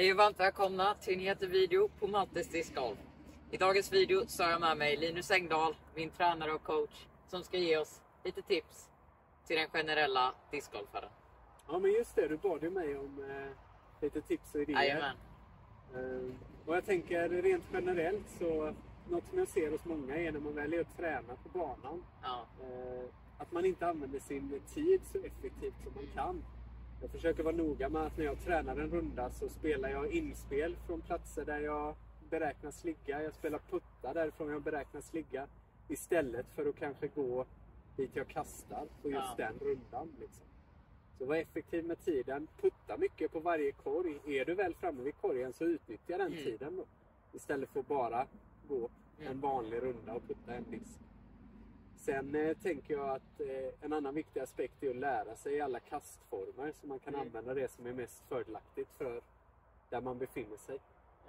Hej och varmt välkomna till en jättevideo på Maltes discgolf. I dagens video så har jag med mig Linus Engdahl, min tränare och coach, som ska ge oss lite tips till den generella discgolfaren. Ja men just det, du bad ju mig om eh, lite tips och idéer. Jajamän. Eh, och jag tänker rent generellt så, något som jag ser hos många är när man väljer att träna på banan. Ja. Eh, att man inte använder sin tid så effektivt som man kan. Jag försöker vara noga med att när jag tränar en runda så spelar jag inspel från platser där jag beräknas ligga. Jag spelar puttar därifrån jag beräknas ligga. Istället för att kanske gå dit jag kastar på just Ja. den rundan. Liksom. Så var effektiv med tiden. Putta mycket på varje korg. Är du väl framme vid korgen så utnyttja den Mm. tiden då. Istället för att bara gå en Mm. vanlig runda och putta en disk. Sen eh, tänker jag att eh, en annan viktig aspekt är att lära sig alla kastformer så man kan Mm. använda det som är mest fördelaktigt för där man befinner sig.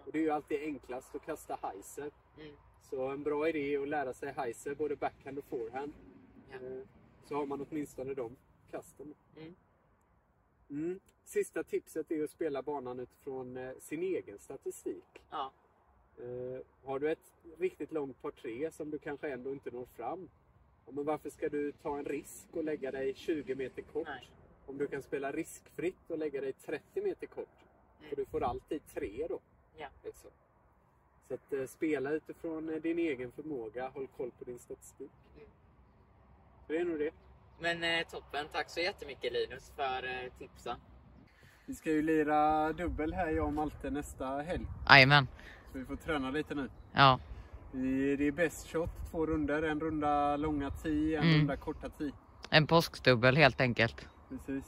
Och det är ju alltid enklast att kasta heiser. Mm. Så en bra idé är att lära sig heiser, både backhand och forehand. Ja. Eh, Så har man åtminstone de kasten. Mm. Mm. Sista tipset är att spela banan utifrån eh, sin egen statistik. Ja. Eh, har du ett riktigt långt par tre som du kanske ändå inte når fram. Men varför ska du ta en risk och lägga dig 20 meter kort? Nej. Om du kan spela riskfritt och lägga dig 30 meter kort. Mm. För du får alltid tre då. Ja. Liksom. Så att eh, spela utifrån eh, din egen förmåga. Håll koll på din statistik. Mm. Det är nog det. Men eh, toppen, tack så jättemycket Linus för eh, tipsen. Vi ska ju lira dubbel här jag och Malte nästa helg. Jajamän. Så vi får träna lite nu. Ja. Vi- Det är best shot, två runder. En runda långa 10, en Mm. runda korta 10. En påskdubbel helt enkelt. Precis.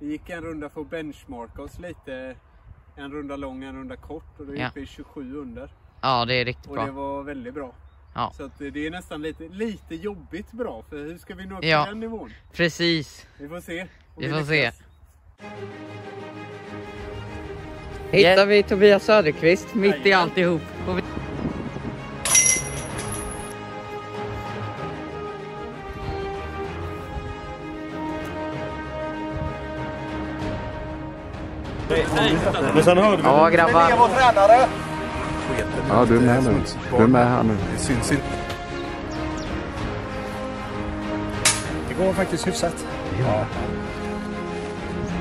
Vi gick en runda för att benchmarka oss lite. En runda lång, en runda kort och då gick Ja. vi 27 under. Ja, det är riktigt Och bra. det var väldigt bra. Ja. Så att det är nästan lite, lite jobbigt bra. För hur ska vi nå upp Ja. till den nivån? Precis. Vi får se. om Vi får se. lyckas. Hittar vi Tobias Söderqvist mitt i alltihop. Men sen hörde vi Ja grabbar. Ja, du är med nu. Du är med här nu. Det syns inte. Det går faktiskt hyfsat.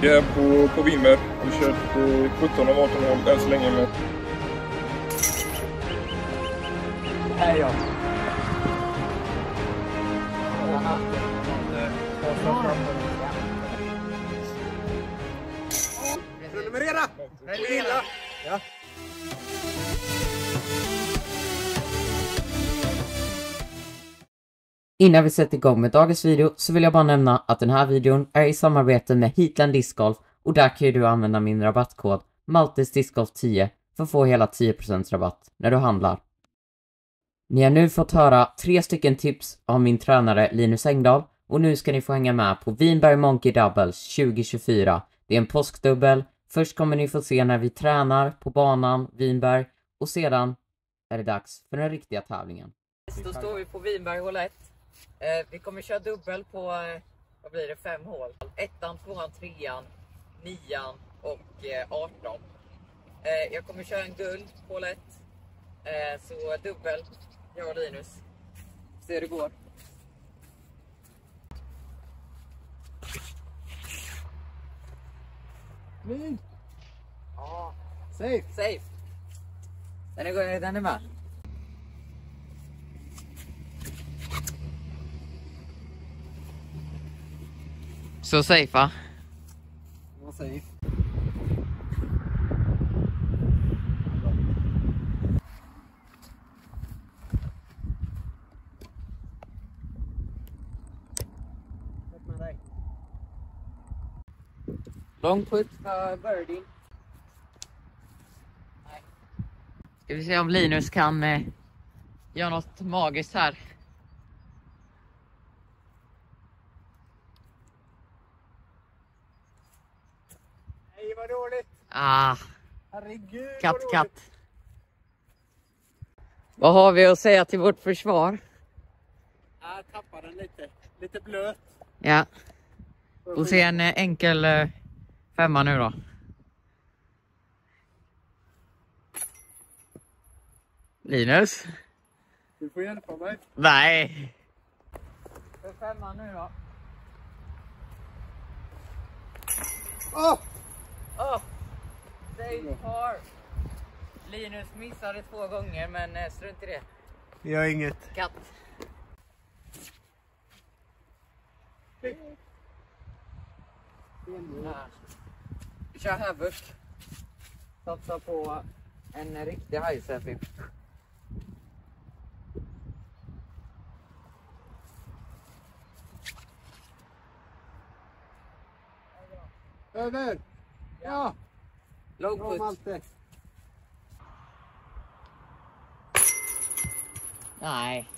Vi är på, på. Har kört eh, 17 av 18 hål än så länge. Med. Prenumerera! Innan vi sätter igång med dagens video så vill jag bara nämna att den här videon är i samarbete med Heatland Disc Golf och där kan ju du använda min rabattkod MaltesDiscGolf10 för att få hela 10% rabatt när du handlar. Ni har nu fått höra tre stycken tips av min tränare Linus Engdahl och nu ska ni få hänga med på Vinberg Monkey Doubles 2024. Det är en påskdubbel. Först kommer ni få se när vi tränar på banan Vinberg och sedan är det dags för den riktiga tävlingen. Då står vi på Vinberg hål 1. Eh, vi kommer köra dubbel på, eh, vad blir det, fem hål. Ettan, tvåan, trean, nian och eh, 18. Eh, jag kommer köra en guld på hål 1. Eh, så dubbel, jag och Linus. Se hur det går. Min! Ja. Safe! Safe. Den är, den är med. Så safe va? Var safe. Lång putt för birdie. Ska vi se om Linus kan eh, göra något magiskt här. Ah. Herregud Katt, vad katt. Vad har vi att säga till vårt försvar? Jag tappade den lite. Lite blöt. Ja. vi får se en eh, enkel eh, femma nu då. Linus? Du får hjälpa mig. Nej. En femma nu då. Åh! Oh! Oh! Save par. Linus missade två gånger men eh, strunt i det. Det gör inget. Katt. Ja. Kör Havoc. Satsa på en riktig high Över! Ja! Low put. Malte. Nej.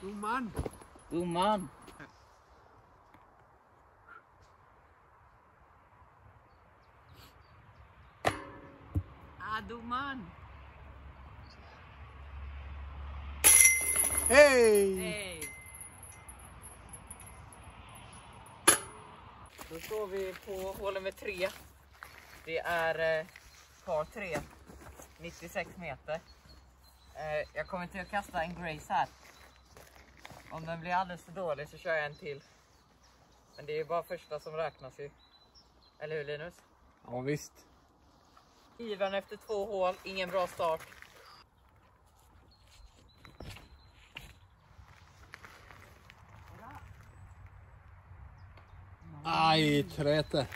Domaren! Domaren. Ah, domaren. Hej! Hej. Då står vi på hål nummer tre. Det är eh, par tre. 96 meter. Eh, jag kommer inte att kasta en Grace här. Om den blir alldeles för dålig så kör jag en till. Men det är bara första som räknas ju. Eller hur Linus? Ja visst. Ivern efter två hål, ingen bra start. Aj, träte.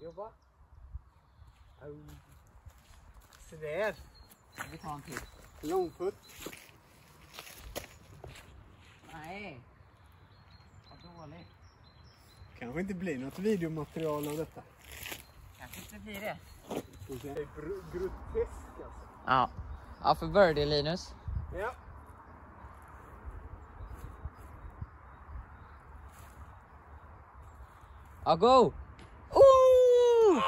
Jobba. Au. Sådär. Vi tar en till. Långputt. Nej. Vad dåligt. Kanske inte blir något videomaterial av detta. Kanske inte blir det. Det är gr- grotesk alltså. Ja. Ja, för birdie Linus. Ja. Ja, go! Ooh!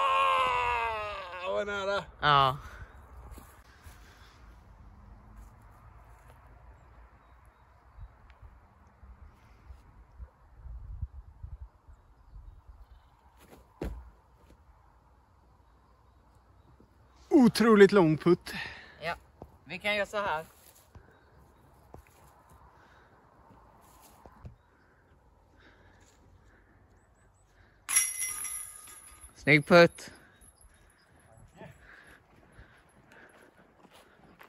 Ah, vad nära. Ja. Otroligt lång putt. ja. Vi kan göra så här. Snygg putt.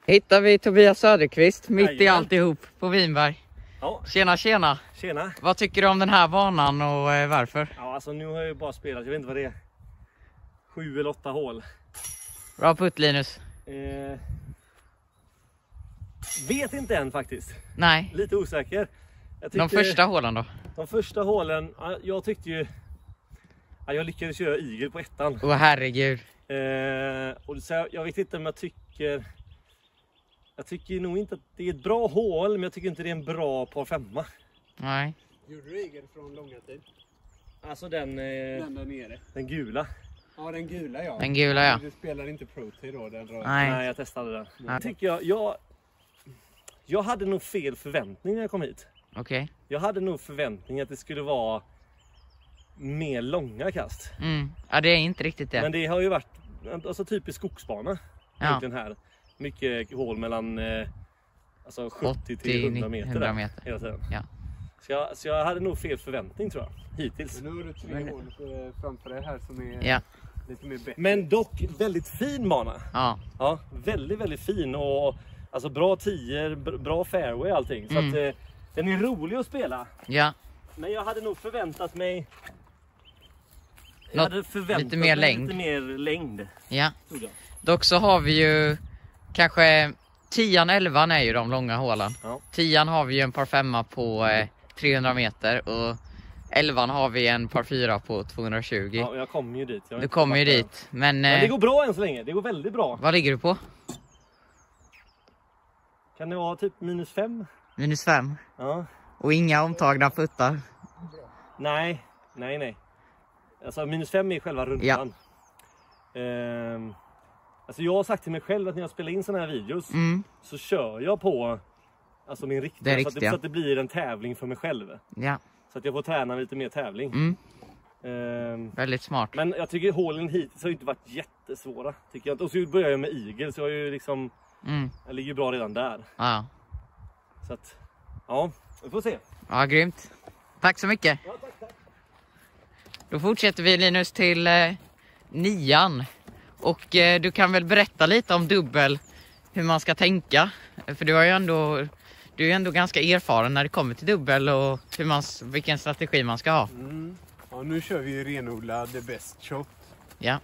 Hittar vi Tobias Söderqvist mitt i Jajamän. alltihop på Vinberg. Ja, Tjena tjena! tjena. Vad tycker du om den här banan och eh, varför? Ja, alltså nu har jag ju bara spelat, jag vet inte vad det är. Sju eller åtta hål. Bra putt Linus. Eh, vet inte än faktiskt. Nej, Lite osäker. Jag de tyckte- första hålen då? De första hålen, ja, jag tyckte ju... Ja, jag lyckades göra igel på ettan. Åh herregud. Eh, och så jag, jag vet inte om jag tycker... Jag tycker nog inte att det är ett bra hål, men jag tycker inte det är en bra par femma. Nej. Gjorde du igel från långa tid? Alltså den, eh, Den där nere. den gula. Ja, den gula ja. Den gula ja. Du spelar inte Pro-Tid då? Den röda. Nej, Nej. jag testade den. Nej. Tycker jag, jag, jag hade nog fel förväntning när jag kom hit. Okej. Jag hade nog förväntning att det skulle vara mer långa kast. Mm. Ja det är inte riktigt det. Men det har ju varit alltså, typisk skogsbana Ja. här. Mycket hål mellan eh, alltså 70 till 100 meter, 100 där, meter. hela tiden. Ja. Så, jag, så jag hade nog fel förväntning tror jag, hittills. Men nu har du tre Men- hål eh, framför dig här som är Ja. lite mer bättre. Men dock väldigt fin bana. Ja. Ja, väldigt, väldigt fin och alltså bra tior, br- bra fairway och allting. Så Mm. att eh, den är rolig att spela. Ja. Men jag hade nog förväntat mig... Jag hade förväntat lite mer längd. lite mer längd. Ja. Dock så har vi ju kanske 10 11 är ju de långa hålen. Ja. 10 har vi ju en par femma på eh, 300 meter och 11 har vi en par fyra på 220. Ja, jag kommer ju dit. Jag du kommer ju dit. Men, Men det eh, går bra än så länge. Det går väldigt bra. vad ligger du på? Kan det vara typ minus fem? Minus 5. Ja. Och inga omtagna puttar. Nej, nej, nej. Alltså minus fem är själva rundan. Ehm, alltså jag har sagt till mig själv att när jag spelar in såna här videos Mm. så kör jag på Alltså min riktiga. Den Så, att det, riktiga. så att det blir en tävling för mig själv. Ja, Så att jag får träna lite mer tävling. mm, Ehm, väldigt smart. men jag tycker hålen hittills har inte varit jättesvåra. Tycker jag. Och så börjar jag med igel så jag, är ju liksom, Mm, jag ligger bra redan där. ja. Så att, ja, vi får se. ja, grymt. Tack så mycket. Då fortsätter vi Linus till eh, nian. Och eh, du kan väl berätta lite om dubbel, hur man ska tänka. För du har ju ändå, du är ju ändå ganska erfaren när det kommer till dubbel och hur man, vilken strategi man ska ha. Ja, nu kör vi ju renodlad best shot. Ja,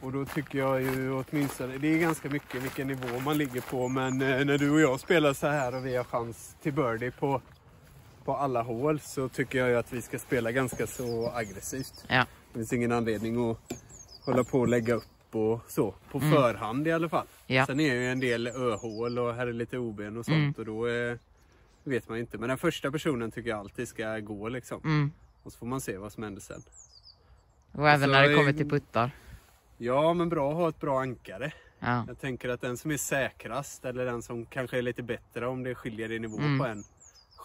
Och då tycker jag ju åtminstone, det är ganska mycket vilken nivå man ligger på men eh, när du och jag spelar så här och vi har chans till birdie på, på alla hål så tycker jag ju att vi ska spela ganska så aggressivt. ja, Det finns ingen anledning att hålla på och lägga upp och så. På förhand i alla fall. Mm. Ja. Sen är ju en del öhål och här är lite oben och sånt Mm. och då eh, vet man inte. Men den första personen tycker jag alltid ska gå liksom. mm. Och så får man se vad som händer sen. Och även Alltså, när det eh, kommer till puttar. Ja men bra att ha ett bra ankare. Ja, Jag tänker att den som är säkrast eller den som kanske är lite bättre om det skiljer i nivå Mm. på en.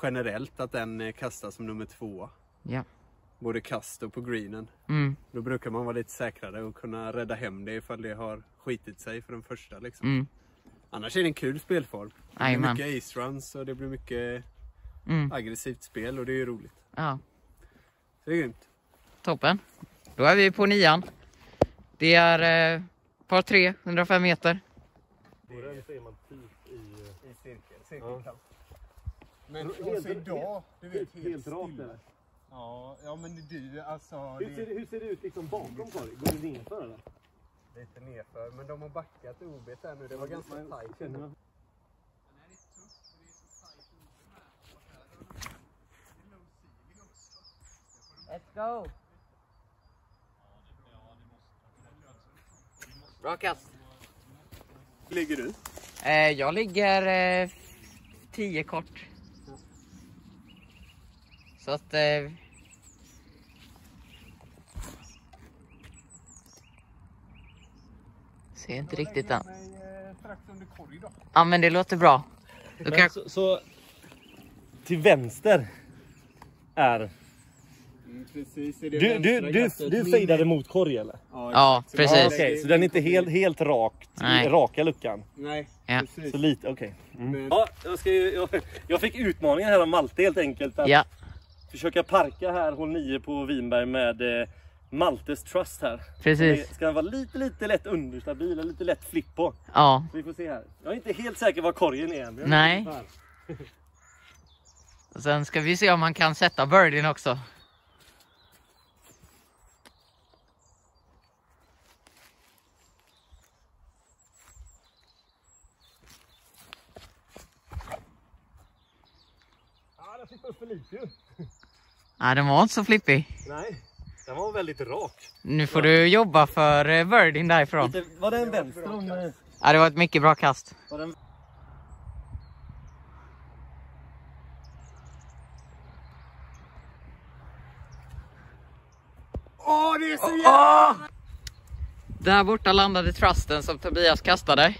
Generellt att den eh, kastas som nummer två. ja, Både kast och på greenen. mm, Då brukar man vara lite säkrare och kunna rädda hem det ifall det har skitit sig för den första. Liksom. mm, Annars är det en kul spelform. Det blir mycket ace runs och det blir mycket mm. aggressivt spel och det är ju roligt. Ja, Så det är grymt. toppen. Då är vi på nian. Det är eh, par tre, 105 meter. I cirkel, Ja. Men Helt- idag, du vet, helt, Helt rakt eller? Ja, ja men du alltså. Hur ser, det, hur ser det ut liksom bakom Kari? Går det nerför eller? Lite nerför, men de har backat OB här nu. Det var ganska tajt. Känner jag- Let's go! Bra kast. ligger du? Eh, jag ligger eh, 10 kort. Så att... Eh, ser inte riktigt än. Ja men det låter bra. Men kan... så, så till vänster är... Mm, precis, är det Du, du, du, du fejdade mot korg eller? Ja, exakt. precis. Ja, Okej, så den är inte helt, helt rakt, Nej. raka luckan? Nej, Ja. precis. Så lite, okej. Mm. Men- Ja, jag, ska jag, jag fick utmaningen här av Malte helt enkelt. Att Ja, försöka parka här hål 9 på Vinberg med eh, Maltes Trust här. precis. Det ska vara lite, lite lätt understabil och lite lätt flipp på. Ja, Så vi får se här. Jag är inte helt säker var korgen är än. Jag är Nej. sen ska vi se om man kan sätta birdien också. Ja, den fick upp för lite ju. Nej, den var inte så flippig. Nej, den var väldigt rak. Nu får du jobba för eh, birdien därifrån. Lite, var det en vänster eh, Ja, det var ett mycket bra kast. Åh, det är så jävla... Där borta landade trusten som Tobias kastade.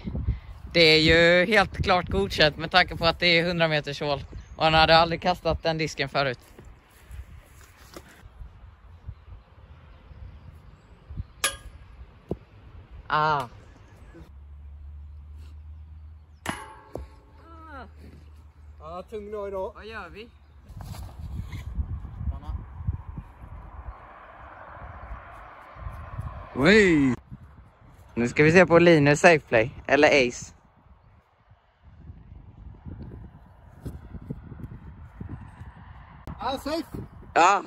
Det är ju helt klart godkänt med tanke på att det är 100 meters hål. Och han hade aldrig kastat den disken förut. Ah. Ja, tung dag idag. Vad gör vi? Oj! Nu ska vi se på Linus safeplay, eller ace. Ah, safe! Ja,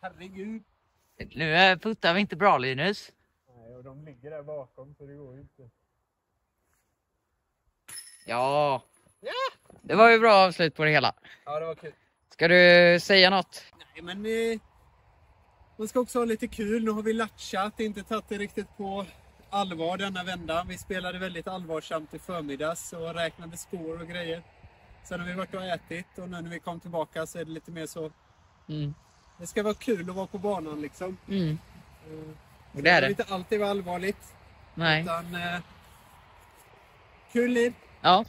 Herregud. Nu eh, puttar vi inte bra Linus. Nej, och de ligger där bakom så det går ju inte. Ja. Det var ju bra avslut på det hela. Ja, det var kul. Ska du säga något? Nej, men eh, man ska också ha lite kul. Nu har vi latchat, inte tagit det riktigt på allvar denna vända. Vi spelade väldigt allvarsamt i förmiddags och räknade spår och grejer. Sen har vi varit och ätit och nu när vi kom tillbaka så är det lite mer så. Mm. Det ska vara kul att vara på banan liksom. Mm. Eh, Och det är Det det. inte alltid vara allvarligt. Nej. Utan, eh, kul liv. Ja.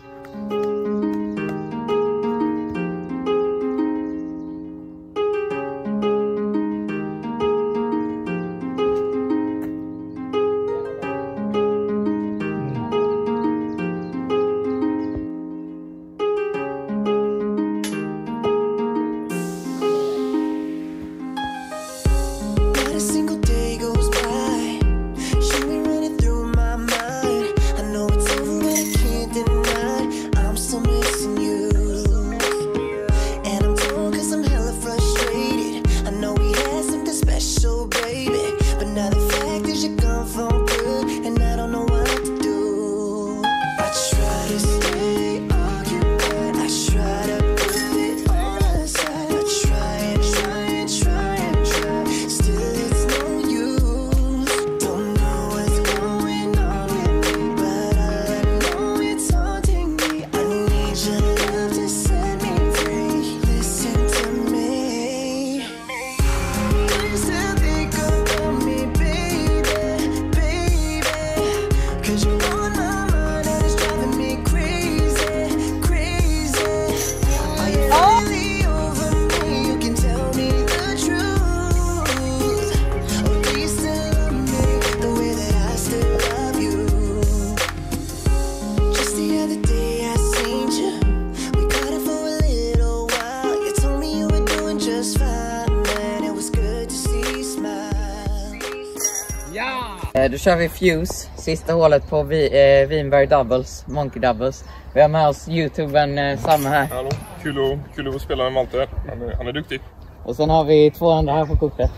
Kör vi Fuse, sista hålet på vi, eh, Vinberg Doubles, Monkey Doubles. Vi har med oss youtubern eh, Samme här. Hallå, kul att, kul att spela med Malte. Han är, han är duktig. Och sen har vi två andra här på kortet.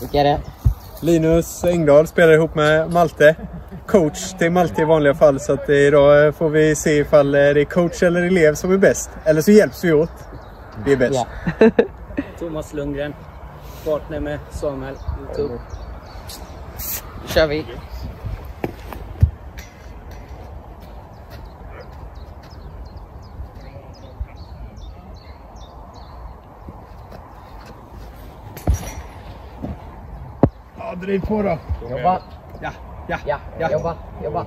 Vilka är det? Linus Engdahl spelar ihop med Malte. Coach till Malte i vanliga fall. Så att idag eh, får vi se ifall eh, det är coach eller elev som är bäst. Eller så hjälps vi åt. Vi är bäst. Ja. Thomas Lundgren, partner med Samuel, Youtube. Kör vi. Ja, driv på då. Jobba. Ja, ja, Ja, ja. jobba, jobba.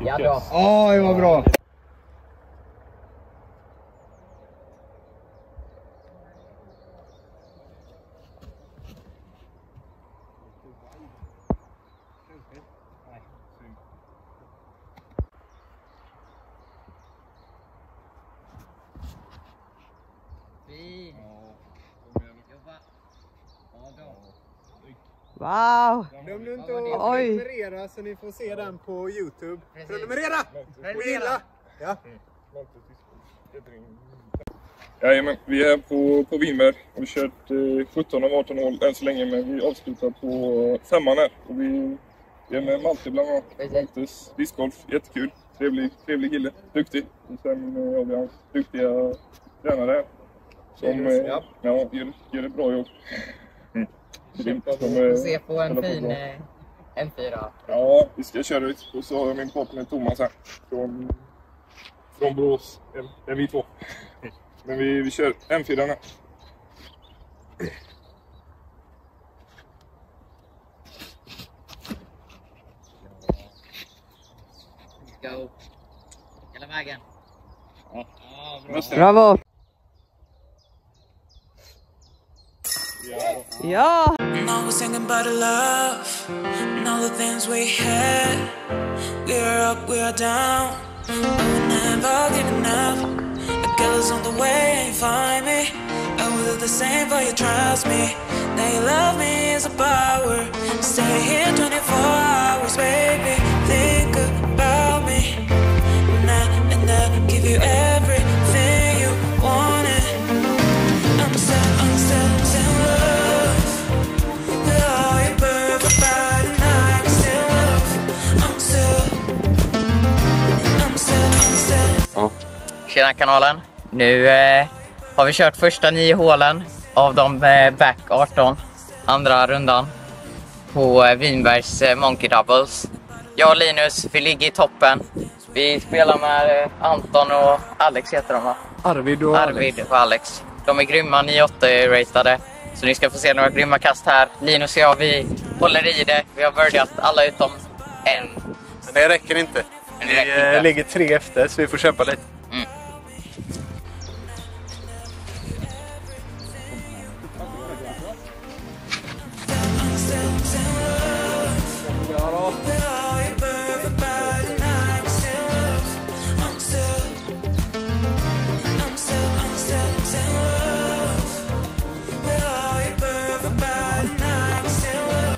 Ja, bra. Ja, det var bra. Wow! Glöm nu inte att prenumerera så ni får se den på Youtube. Precis. Prenumerera! Och gilla! Ja. Jajamän, vi är på, på Vinberg. Vi har kört eh, 17 av 18 hål än så länge, men vi avslutar på femman här. Och vi, vi är med Malte bland annat. Maltes discgolf, jättekul. Trevlig, trevlig kille, duktig. Och sen eh, har vi hans duktiga tränare här. Som eh, ja. ja, gör, gör ett bra jobb. Eh, se på en fin bra. eh, M4. Ja, vi ska köra ut. Och så har jag min partner Thomas här. Från, från Borås. Det är vi två. Men vi, vi kör M4 här. Go. Hela vägen. Ja, bra. Nästa. Bravo! Ja! And I was thinking about the love and all the things we had. We are up, we are down, but we're never giving up. A girl's on the way, find me. I will do the same for you, trust me. Now you love me is a power. Stay here 24 hours, baby. Tjena kanalen. Nu eh, har vi kört första nio hålen av de eh, back 18. Andra rundan på eh, Vinbergs eh, Monkey Doubles. Jag och Linus, vi ligger i toppen. Vi spelar med eh, Anton och Alex heter de va? Arvid och Alex. Arvid och Alex. De är grymma 9-8 ratade. Så ni ska få se några grymma kast här. Linus och jag, vi håller i det. Vi har börjat alla utom en. Men det räcker inte. Vi eh, ligger tre efter så vi får köpa lite.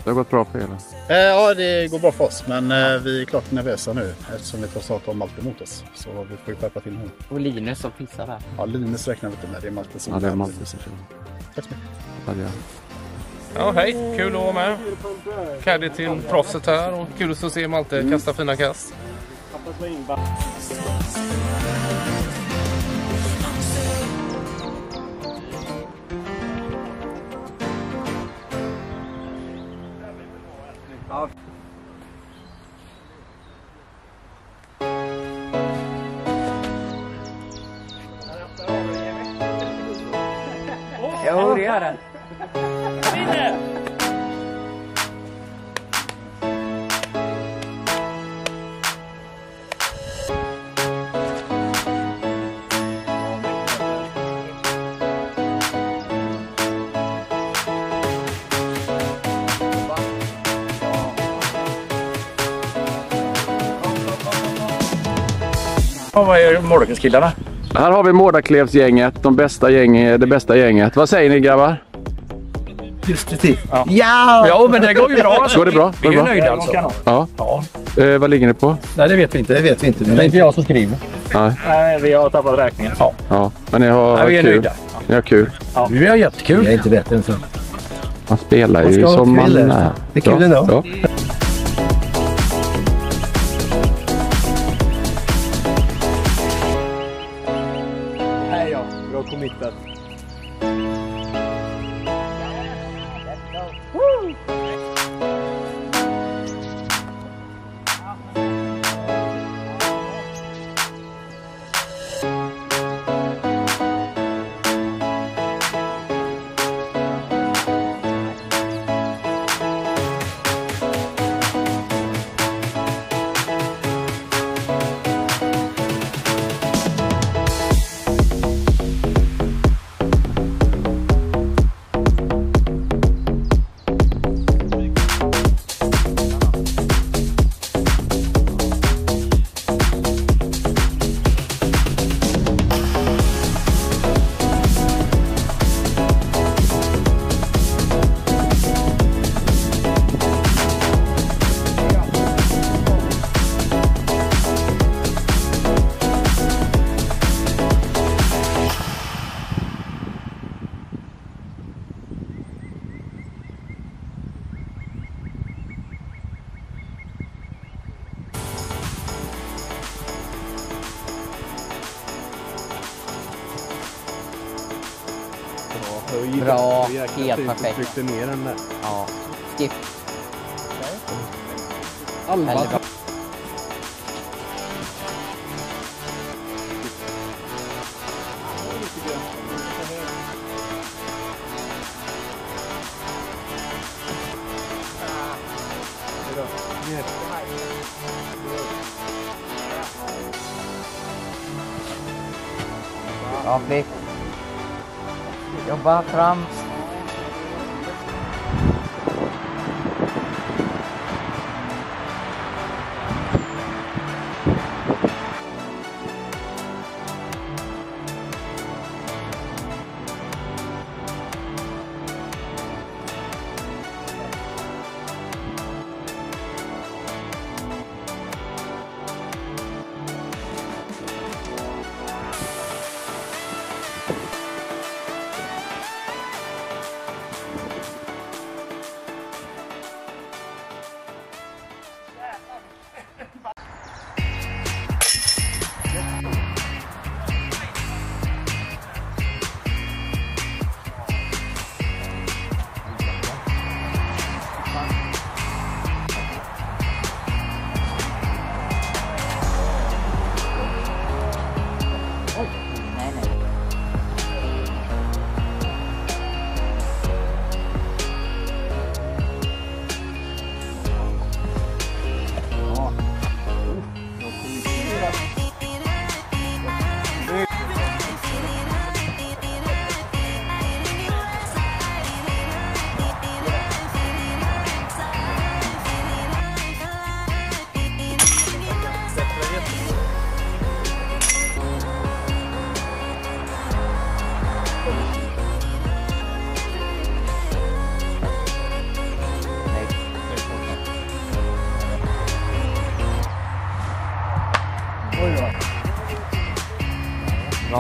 Det har gått bra för er. Eh, Ja, det går bra för oss. Men eh, vi är klart nervösa nu eftersom vi trots allt har Malte emot oss. Så vi får ju skärpa till nu. Och Linus som pissar där. Ja, Linus räknar vi inte med. Det är Malte som Ja, det är Malte som kör. Tack så mycket. Ja, hej. Kul att vara med. Caddy till proffset här och kul att se Malte kasta fina kast. Vad är Mårdakillarna? Här har vi Mårdaklevsgänget, de bästa gäng, det bästa gänget. Vad säger ni grabbar? Positivt. Ja. Ja! ja, men det går ju bra. Alltså. Går det bra? Vi Går är det nöjda alltså. Ja. Ja. Eh, vad ligger ni på? Nej, det vet vi inte. Det vet vi inte. Det är inte jag som skriver. Nej. Nej, vi har tappat räkningen. Ja. Ja, men ni har Ja, vi är kul. nöjda. Ni har kul. ja. Vi har jättekul. Det är inte bättre än så. Man spelar Man ju som man det. är. Det är kul ändå. Ja. Du perfekt. tryckte ner den där. Ja. Skip. Alva. Väldigt bra. Bra flick. Jobba fram.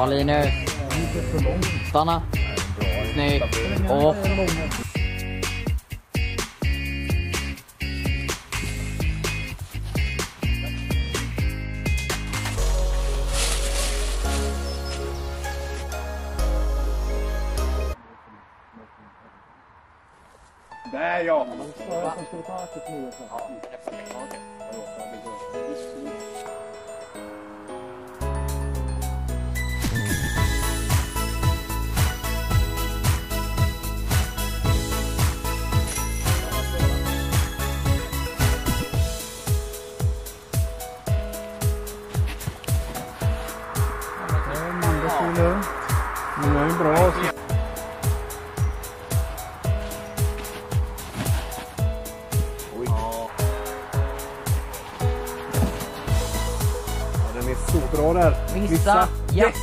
Bra Linus. Stanna. Snyggt. Och... Där ja! Missa. Yes.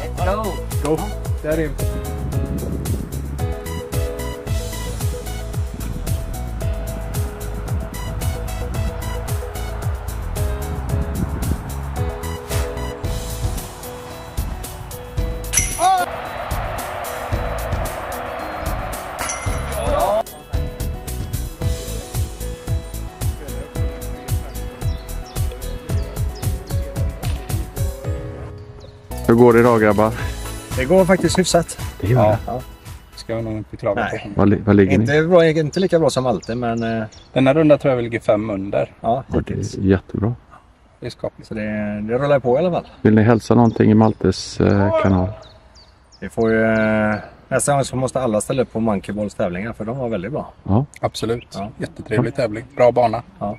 Let's go. Go. Där är går det idag grabbar? Det går faktiskt hyfsat. Det gör det. Ja. Ska jag nog inte klaga Nej. på. Vad, li- vad ligger ni? Inte, bra, inte lika bra som alltid men eh, Denna runda tror jag vi ligger fem under. ja, Ja, det är jättebra. Det är skapligt. så det, det rullar på i alla fall. Vill ni hälsa någonting i Maltes eh, kanal? Vi får ju, eh, nästa gång så måste alla ställa upp på Monkeyballs tävlingar för de var väldigt bra. Ja. Absolut. Ja. Jättetrevlig tävling. Bra bana. Ja.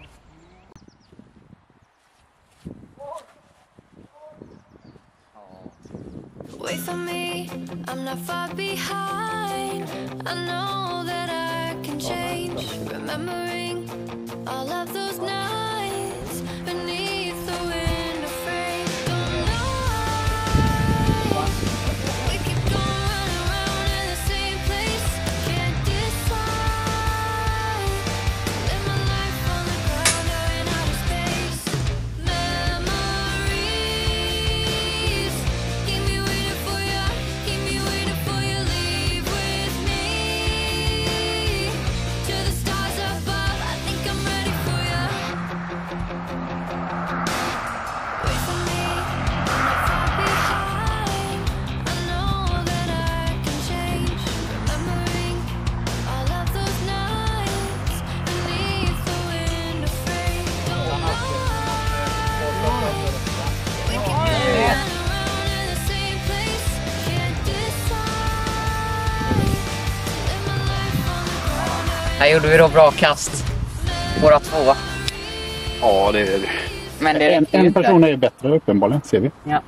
Wait for me, I'm not far behind. I know that I can change. Remembering all of those nights Här gjorde vi då bra kast. Båda två. Ja, det är Men det en, ju en person är bättre uppenbarligen, ser vi. Ja.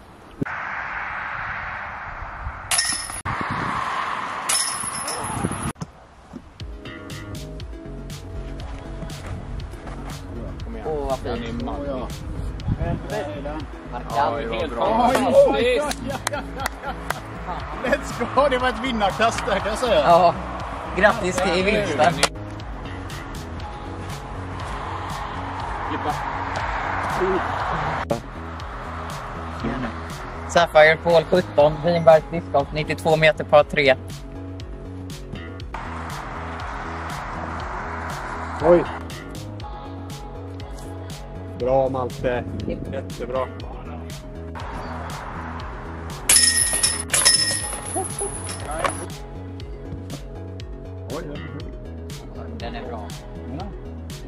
Let's go! Det var ett vinnarkast där kan jag säga. Ja, grattis till vinsten. Sapphire Paul 17, Vinbergs discgolf 92 meter par 3. Oj! Bra Malte. Jättebra. Den är bra.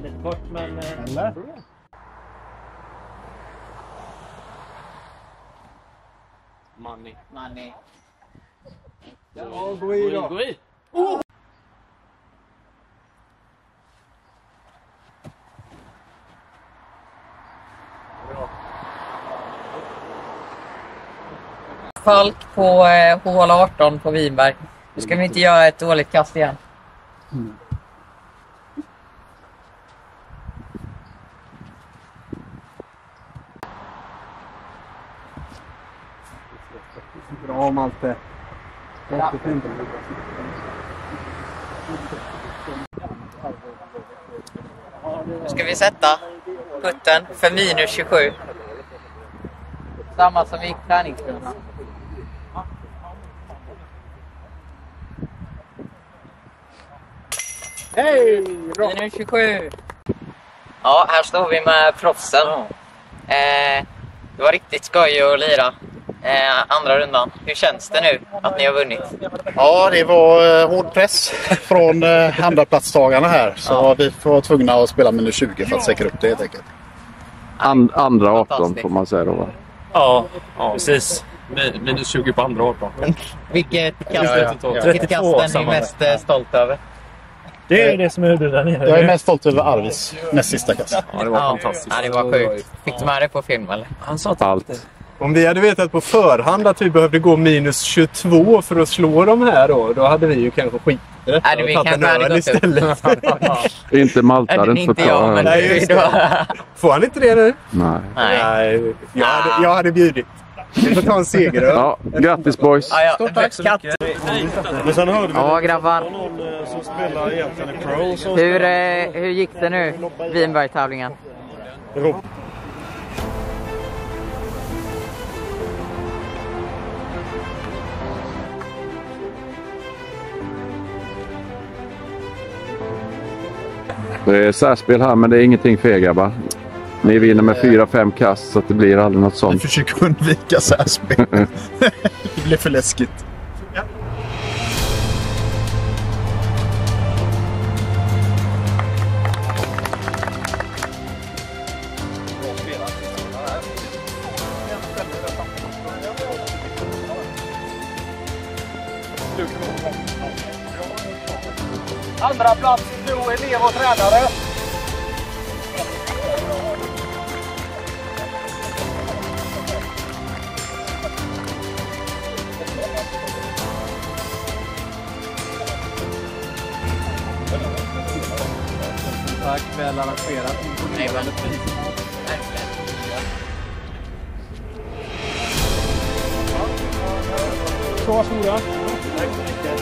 Lite kort men... eh, Eller? Money. Money. Ja, gå i då. Gå i! Falk på eh, hål 18 på Vinberg. Nu ska vi inte göra ett dåligt kast igen. Bra Malte. Jättefint. Nu ska vi sätta putten för minus 27. Samma som i träningsrummet. Hej! Minus 27. Ja, här står vi med proffsen. Eh, det var riktigt skoj att lira eh, andra rundan. Hur känns det nu att ni har vunnit? Ja, det var eh, hård press från eh, andraplatstagarna här. Så vi var tvungna att spela minus 20 för att säkra upp det helt enkelt. And, andra 18 får man säga då va? Ja, ja precis. Mi- Minus 20 på andra 18. Vilket kast, Ja, ja, ja. vilket 32 kast är ni mest eh, stolt över? Det är det som är där nere. Jag är mest stolt över Arvis näst sista kast. Ja, det var fantastiskt. Ja, det var sjukt. Fick du med det på film eller? Han sa Allt. Om vi hade vetat på förhand att vi behövde gå minus 22 för att slå de här då, då hade vi ju kanske skitit i detta Nej, vi tagit en kanske hade öl istället. Inte Malta hade inte fått ta öl. Nej, just det. Får han inte det nu? Nej. Nej. Jag, hade, jag hade bjudit. Vi får ta en segeröl. Ja, grattis boys. Ja, ja. Stort tack så mycket. Men sen hörde vi Ja, grabbar. någon eh, som spelar egentligen i Pro som Hur, eh, hur gick det nu, Vinberg-tävlingen? Det är särspel här men det är ingenting för er grabbar. Ni vinner med 4-5 kast så det blir aldrig något Vi sånt. försöker undvika särspel. det blir för läskigt. Så varsågoda. Tack så mycket.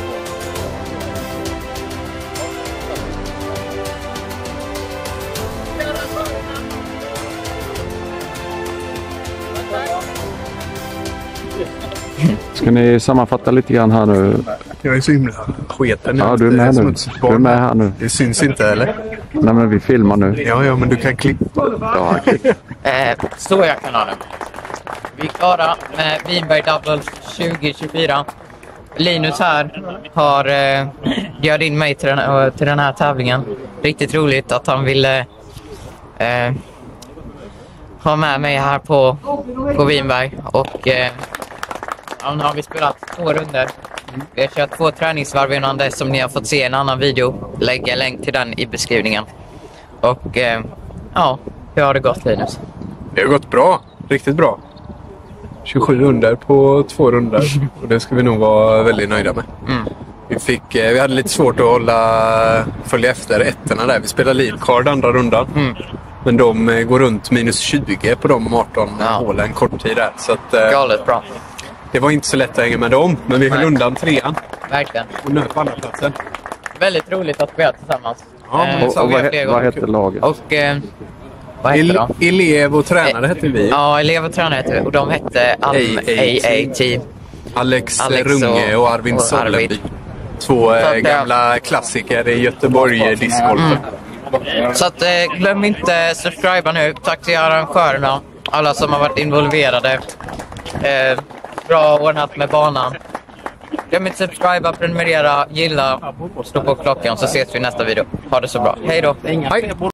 Ska ni sammanfatta lite grann här nu? Jag är så himla sketen. Ja, du är med nu. Du är med här nu. Det syns inte eller? Nej men vi filmar nu. Ja, ja, men du kan klippa. Ja, klipp. Eh, så jag kanalen. Vi är klara med Vinberg Doubles 2024. Linus här har eh, bjöd in mig till den, eh, till den här tävlingen. Riktigt roligt att han ville eh, ha med mig här på, på Vinberg. Och eh, ja, nu har vi spelat två runder. Vi har kört två träningsvarv innan dess som ni har fått se i en annan video. Lägger länk till den i beskrivningen. Och eh, ja, hur har det gått Linus? Det har gått bra. Riktigt bra. 27 under på två runder. Och det ska vi nog vara väldigt nöjda med. Mm. Vi, fick, eh, vi hade lite svårt att hålla, följa efter ettorna där. Vi spelade lead card andra rundan. Mm. Men de eh, går runt minus 20 på de 18 hålen kort tid där. Så att, eh, Galet bra. Det var inte så lätt att hänga med dem. Men vi höll Nej. undan trean Verkligen. och nöp andra platsen. Väldigt roligt att spela tillsammans. Ja, Eh, och- och vad vad heter laget? Och eh, vad heter de? Elev och tränare hette vi. Ja, elev och tränare heter vi. Och de hette Alm AA Team. Alex, Alex Runge och Arvin och. Arvid. Två eh, eh, gamla klassiker i Göteborg discgolfen. Så att, eh, glöm inte subscriba nu. Tack till arrangörerna. Alla som har varit involverade. Eh, bra ordnat med banan. Glöm inte subscriba, prenumerera, gilla, slå på klockan så ses vi i nästa video. Ha det så bra. Hej då! Hej.